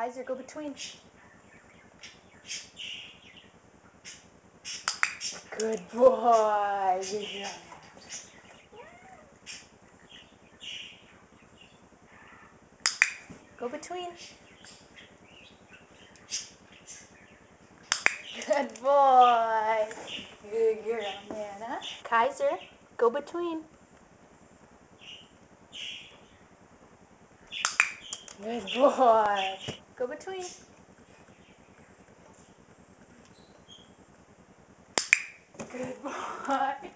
Kaiser, go between. Good boy. Job. Go between. Good boy. Good girl, Nana. Kaiser, go between. Good boy. Go between. Good boy.